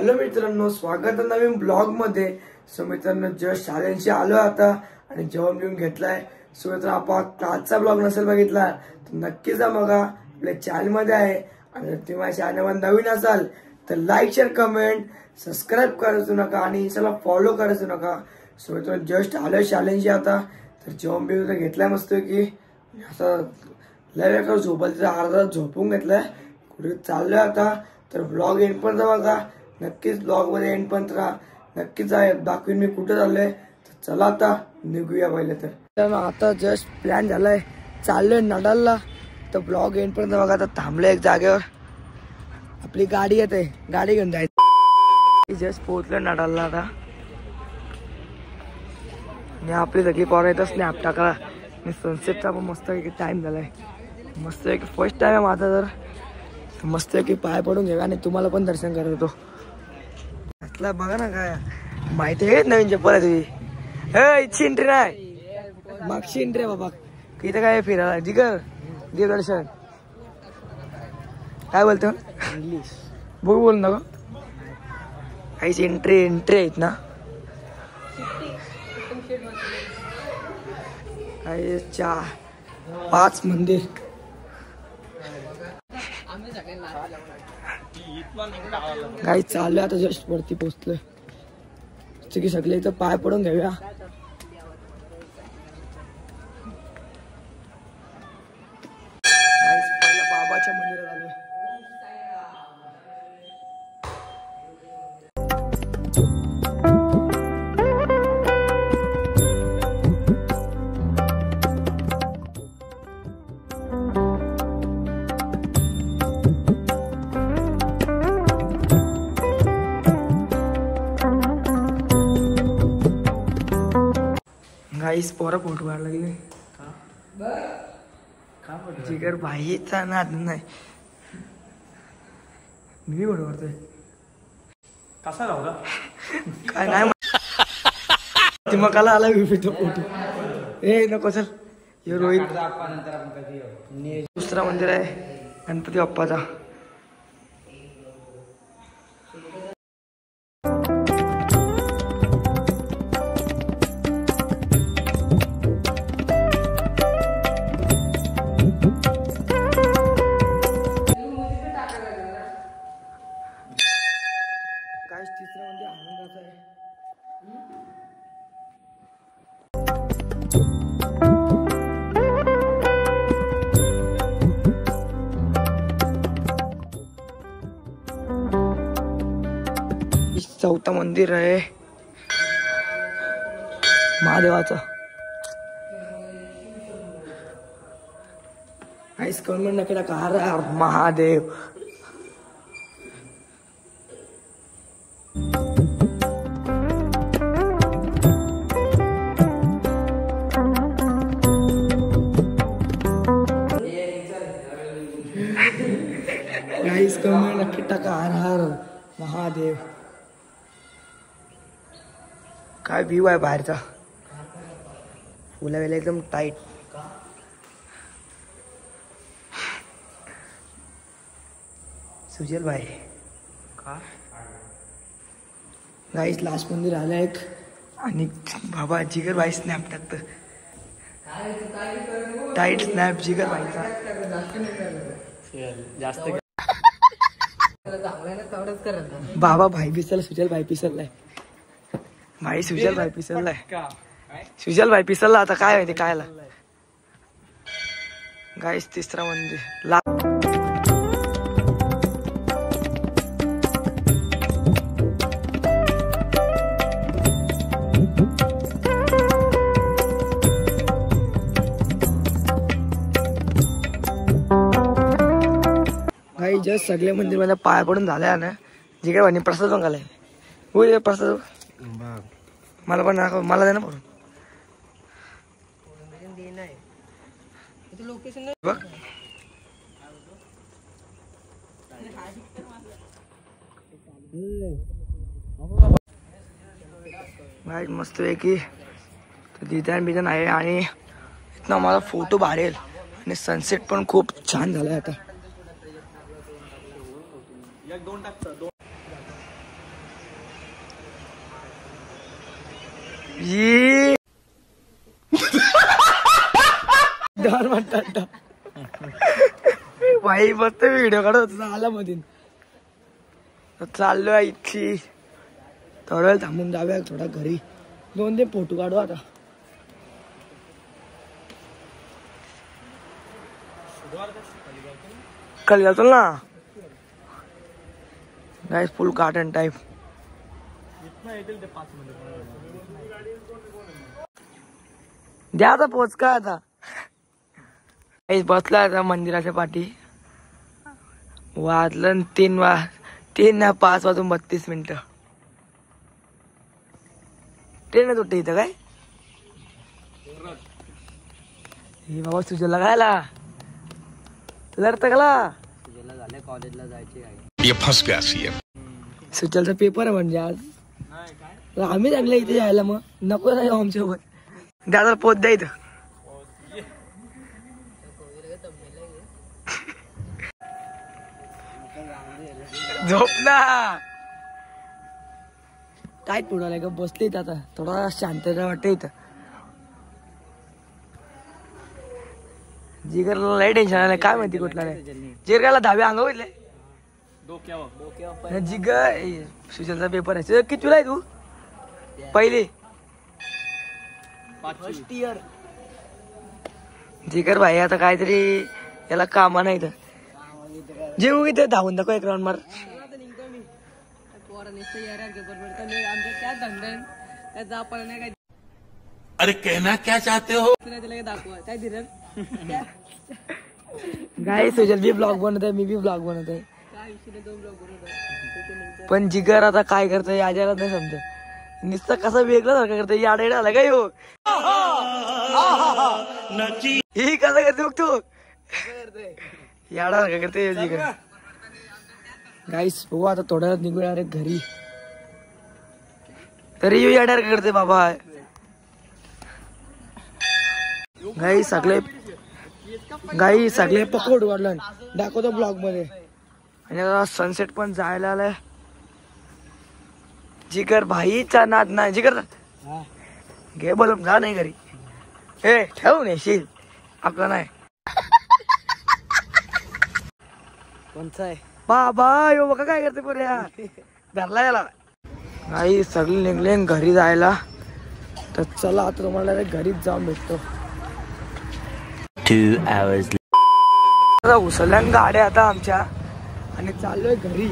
Hello मित्रांनो स्वागत आहे नवीन ब्लॉगमध्ये सो मित्रांनो जस्ट शाळेंशी आलो आता आणि जेवण बिवून घेतलाय. सो मित्र आपण कालचा ब्लॉग नसेल बघितला तर नक्की जा बघा. आपल्या चॅनलमध्ये आहे. आणि जर तुम्ही माझ्या चॅनलवर नवीन असाल तर लाईक शेअर कमेंट सबस्क्राईब करायचो नका आणि चला फॉलो करायचो नका. सो मित्रांनो जस्ट आलो शाळेंशी आता तर जेवण बिवून तर घेतलाय मस्त की असं लय झोपायचं अर्धा झोपून घेतलाय. कुठे चाललोय आता तर ब्लॉग एंड पण बघा. नक्कीच ब्लॉगमध्ये एंड पण राहा. नक्कीच आहे दाखवीन मी कुठे चाललोय. तर चला आता निघूया पहिले तर. आता जस्ट प्लॅन झालाय. चाललोय नडालला. तर ब्लॉग एंड पर्यंत बघा आता थांबलोय एक जागेवर. आपली गाडी येते गाडी घेऊन जायचं. जस्ट पोहोचलो नडालला आता. आणि आपली सगळी पॉर येतं स्नॅप टाकला आणि सनसेटचा पण मस्त टाईम झालाय. मस्त एक फर्स्ट टाईम आहे माझा तर. मस्त की पाय पडून घ्या आणि तुम्हाला पण दर्शन करत होतो. असला बघा ना काय. माहिती आहे नवीन चप्पल आहे तुझी? ए इच्छी एंट्री नाही. मागची एंट्री आहे बाबा. इथं काय फिरायला? जिगर दे दर्शन काय बोलतो? इंग्लिश बघ बोल ना काहीच एंट्री एंट्री आहेत ना. काय चार पाच मंदिर. काही चाललं आता जस्ट वरती पोहोचलोय की सगळे इथं पाय पडून घेऊया. गाईस पोरा फोटो काढ लागले. जिगर भाईचा नाद नाही. मी फोटो काढतोय कसा लावला काय नाही मग काला आला तो फोटो ए नको चल. हे रोहित. दुसरा मंदिर आहे. गणपती बाप्पाचा. काय तिसरा म्हणजे आनंदाचा आहे चौथा मंदिर आहे महादेवाचं। आईस कमेंट नका महादेव। काय व्ह्यू आहे बाहेरचा? फुला वेला एकदम टाईट सुजल भाई. गाईस लास्ट मंदिर आलं एक आणि बाबा जिगर भाई स्नॅप टाकत. टाईट स्नॅप जिगर भाईचा. जास्त बाबा भाई पिसल सुजल भाई पिसललाय भाई सुजल भाई पिसललाय सुजल भाई पिसलला आता काय माहिती कायला गाईस तिसरा मंदिर. ला काही जस्ट सगळे मंदिरमध्ये पाय पडून झाल्या ना. जे काय प्रसाद पण घालाय प्रसाद. मला पण दाखव मला दे ना पडून बघ भाई, मस्त आहे की। डिझाईन बिझाईन आहे आणि इथनं फ़ोटो भाडेल आणि सनसेट पण खूप छान झालाय आता। ये डर म्हणतात भाई मस्त व्हिडिओ काढत होता आला मधीन चाललोय इथली. थोडा वेळ थांबून जाऊया थोडा घरी. दोन ते फोटो काढू आता. कल जातो ना? गाईस फुल कार्टन मिनिट द्या आता पोच का आता बसला आता मंदिराच्या पाठी. वाजलं तीन वा तीन ना पाच वाजून बत्तीस मिनिटं. ट्रेन सुट्टी इथं काय? हे बाबा तुझ्या लगायला तुला अर्थ कला ये फंस गया सी सुचलचा पेपर आहे म्हणजे आज. आम्ही लागले इथे जायला मग. नको जाऊ आमच्यासोबत. दादा पोत द्या इथं. झोप ना. काय पुढं का बसले इथं आता? थोडा शांतता वाटते इथं. जिगरला लय टेन्शन आलं काय माहिती कुठला नाही. जिगरला दहावी अंग होईल जिगर सुशालचा पेपर आहे. सुशाल, कितवीला आहे तू? पहिले. फर्स्ट इयर जिगर भाई आता काहीतरी याला कामा नाही तर जेऊ इथे धावून दाखव एक राऊंड मार. अरे कहना क्या चाहते हो? गाय सुजल मी ब्लॉग बनवत आहे मी बी ब्लॉग बनवत आहे. पण जिगर आता काय करतोय याच्याला नाही समजत. नुसतं कसं वेगळं सारखं करतोय याडा येडा आला काय हो ही कसं करते बघ तू? याडा सारखं करते गाईस बघू आता थोड्या वेळात निघूया अरे घरी। तरी येऊ याडा सारखं करते बाबा। गाई सगळे गाई सगळे पकोड वाढलं दाखवतो ब्लॉग मध्ये आणि सनसेट पण जायला आलाय जिगर भाईचा नाद नाही जिगर घे बोलून जा नाही घरी. ए ठेवून येशील. आपला नाही. कोणचा आहे? बाबा यो बघा काय करते पुऱ्या धरला याला. गाई सगळे निघले घरी जायला. तर चला आता तुम्हाला घरीच जाऊन भेटतो. उसळल्या न गाड्या आता आमच्या. आणि चाललोय घरी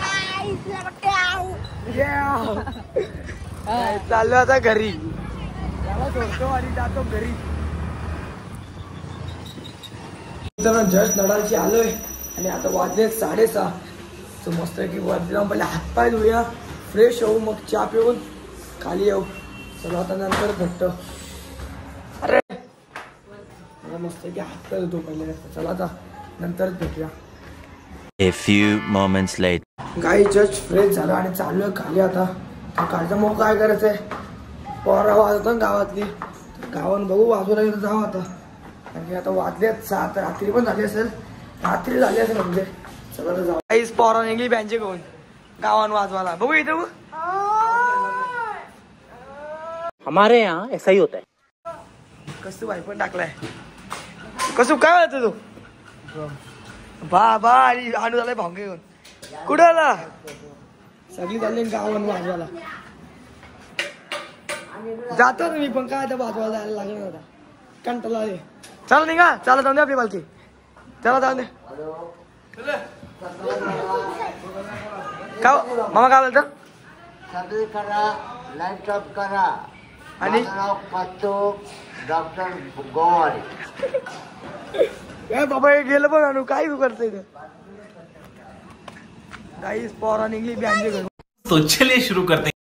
काय चाललो आता घरी. त्याला सोडतो आणि जातो घरी जस्ट नडालची आलोय आणि आता वाजले साडेसहा. तर मस्त की वरती जाऊन पहिले हातपाय धुया फ्रेश होऊ मग चहा पिऊन खाली येऊ. चला आता नंतर भेटतो अरे! मला मस्त की हातपाय धुतो पहिले. चला आता नंतरच भेटूया. A few moments later. Guys just fresh झालं आणि चाललोय खाली आता. तर खालचं मग काय करायचंय पोरा वाजवतो ना गावातली. गावात बघू वाजवला गेलं जाऊ आता. आणि आता वाजलेत सात रात्री पण झाली असेल. रात्री झाली असेल म्हणजे. तर जाऊ. काहीच पोरा निघली बँचे घेऊन. गावान वाजवाला बघू इथं बघू. हमारे यहाँ ऐसा ही होता है। कसू भाई पण टाकलाय? कसू काय होतं तू? बा बा आणि आणू झालाय भांगे घेऊन कुठं आला सगळी चालली गावान वाजवाला जातो ना मी पण काय आता वाजवायला जायला लागलं आता कंटाळा आहे चला निघा चला जाऊन दे आपली बालकी चला जाऊन दे का हो? मामा काय बोलतो सगळी करा लाइट ऑफ करा आणि माझं नाव पत्तू डॉक्टर गोवारी ए बाबा हे गेलं बघ आणू काय करतोय इथं काहीच पोरा निघली बँजे घेऊन तो चलिए शुरू करते हैं।